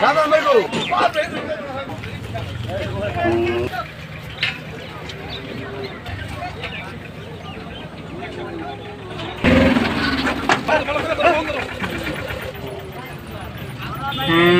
Lava, amigo! Hum.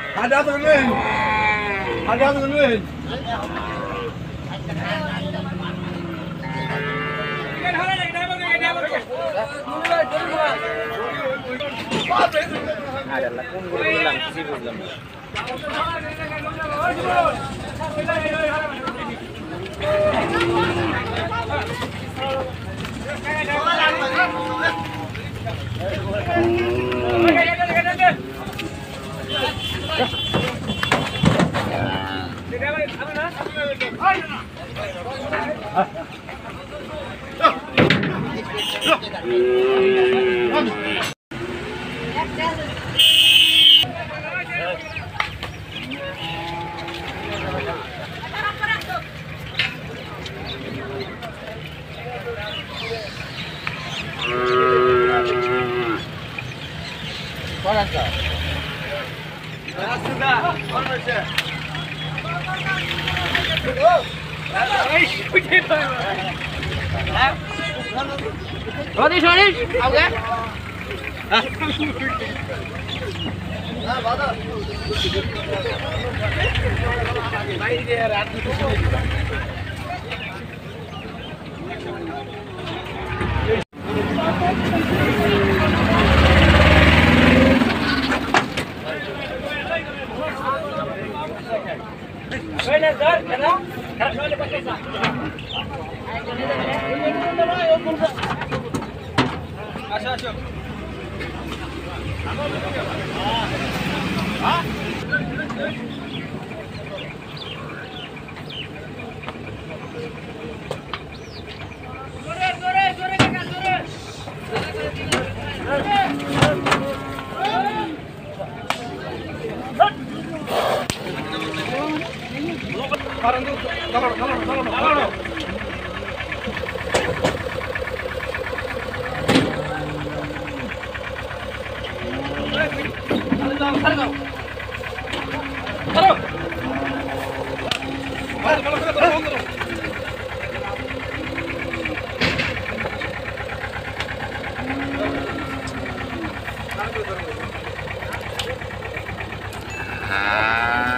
Hadi hadi önleyin. Hadi hadi önleyin. আর আল্লাহ কোন গুলো বললাম কিছুই বুঝলাম না Thank you. Parang ka. Parang ka. Parang ka. Rodis, Rodis, आओ गए Wait a minute, sir. Parang dito. Ah.